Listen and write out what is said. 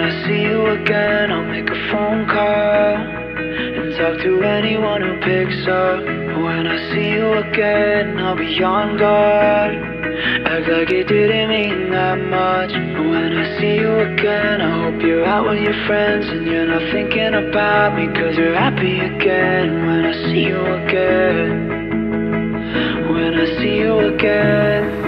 When I see you again, I'll make a phone call and talk to anyone who picks up. When I see you again, I'll be on guard. Act like it didn't mean that much. When I see you again, I hope you're out with your friends and you're not thinking about me, cause you're happy again. When I see you again, when I see you again.